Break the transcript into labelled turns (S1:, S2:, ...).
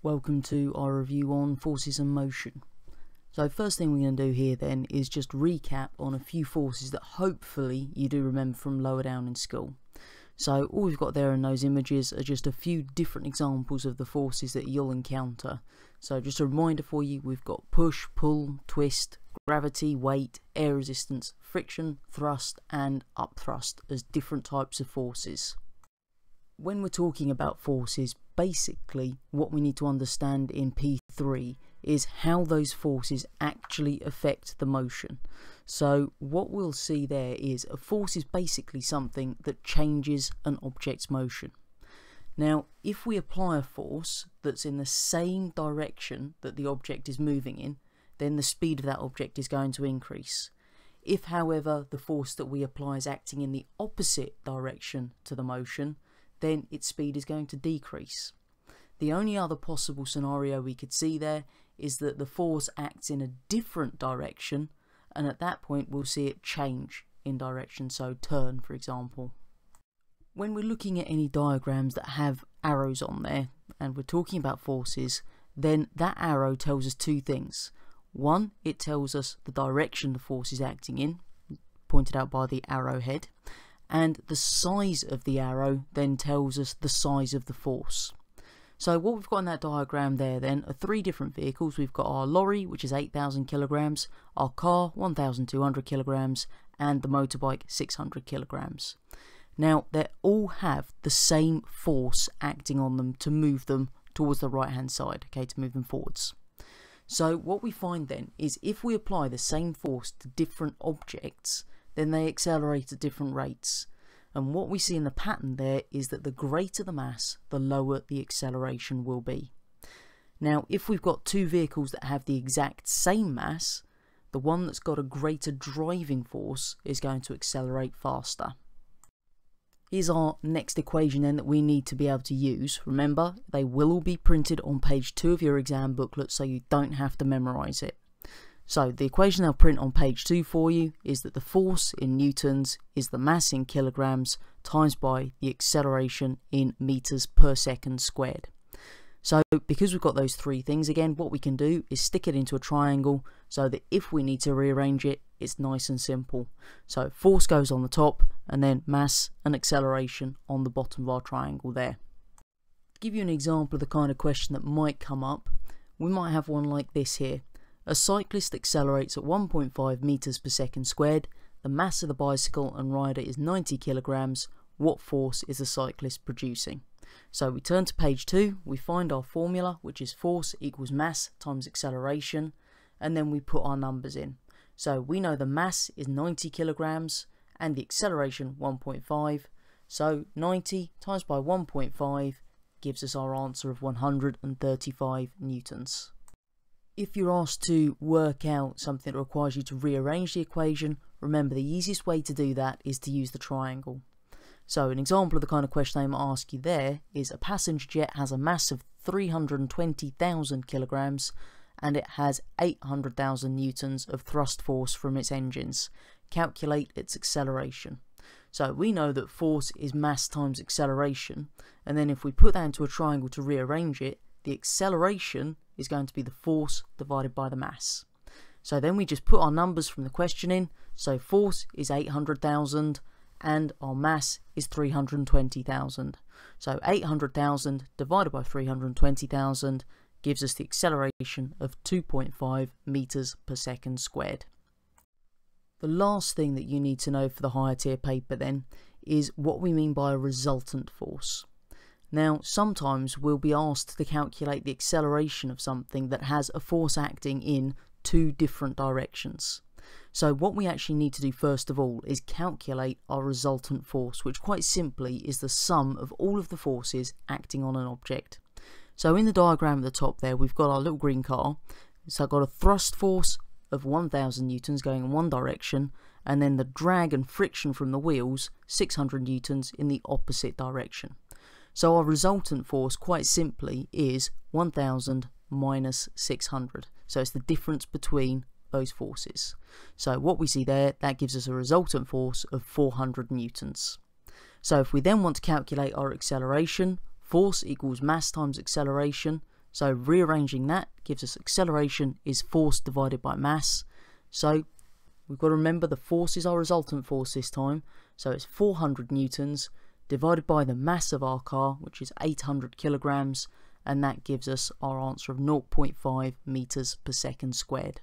S1: Welcome to our review on forces and motion. So first thing we're going to do here then is just recap on a few forces that hopefully you do remember from lower down in school. So all we've got there in those images are just a few different examples of the forces that you'll encounter. So just a reminder for you, we've got push, pull, twist, gravity, weight, air resistance, friction, thrust and upthrust as different types of forces. When we're talking about forces, basically what we need to understand in P3 is how those forces actually affect the motion. So what we'll see there is a force is basically something that changes an object's motion. Now, if we apply a force that's in the same direction that the object is moving in, then the speed of that object is going to increase. If, however, the force that we apply is acting in the opposite direction to the motion, then its speed is going to decrease. The only other possible scenario we could see there is that the force acts in a different direction and at that point we'll see it change in direction, so turn for example. When we're looking at any diagrams that have arrows on there and we're talking about forces, then that arrow tells us two things. One, it tells us the direction the force is acting in, pointed out by the arrowhead, and the size of the arrow then tells us the size of the force. So what we've got in that diagram there then are three different vehicles. We've got our lorry, which is 8,000 kilograms, our car, 1,200 kilograms, and the motorbike, 600 kilograms. Now, they all have the same force acting on them to move them towards the right hand side, okay, to move them forwards. So what we find then is if we apply the same force to different objects, then they accelerate at different rates. And what we see in the pattern there is that the greater the mass, the lower the acceleration will be. Now, if we've got two vehicles that have the exact same mass, the one that's got a greater driving force is going to accelerate faster. Here's our next equation then that we need to be able to use. Remember, they will all be printed on page 2 of your exam booklet so you don't have to memorise it. So the equation I'll print on page 2 for you is that the force in newtons is the mass in kilograms times by the acceleration in meters per second squared. So because we've got those three things again, what we can do is stick it into a triangle so that if we need to rearrange it, it's nice and simple. So force goes on the top and then mass and acceleration on the bottom of our triangle there. To give you an example of the kind of question that might come up, we might have one like this here. A cyclist accelerates at 1.5 meters per second squared. The mass of the bicycle and rider is 90 kilograms. What force is the cyclist producing? So we turn to page 2, we find our formula, which is force equals mass times acceleration, and then we put our numbers in. So we know the mass is 90 kilograms and the acceleration 1.5. So 90 times by 1.5 gives us our answer of 135 newtons. If you're asked to work out something that requires you to rearrange the equation, remember the easiest way to do that is to use the triangle. So an example of the kind of question I might ask you there is a passenger jet has a mass of 320,000 kilograms and it has 800,000 newtons of thrust force from its engines. Calculate its acceleration. So we know that force is mass times acceleration, and then if we put that into a triangle to rearrange it, the acceleration is going to be the force divided by the mass. So then we just put our numbers from the question in. So force is 800,000 and our mass is 320,000. So 800,000 divided by 320,000 gives us the acceleration of 2.5 meters per second squared. The last thing that you need to know for the higher tier paper then is what we mean by a resultant force. Now, sometimes we'll be asked to calculate the acceleration of something that has a force acting in two different directions. So what we actually need to do first of all is calculate our resultant force, which quite simply is the sum of all of the forces acting on an object. So in the diagram at the top there, we've got our little green car. So I've got a thrust force of 1000 newtons going in one direction, and then the drag and friction from the wheels, 600 newtons in the opposite direction. So our resultant force quite simply is 1000 minus 600. So it's the difference between those forces. So what we see there, that gives us a resultant force of 400 newtons. So if we then want to calculate our acceleration, force equals mass times acceleration. So rearranging that gives us acceleration is force divided by mass. So we've got to remember the force is our resultant force this time. So it's 400 newtons divided by the mass of our car, which is 800 kilograms, and that gives us our answer of 0.5 meters per second squared.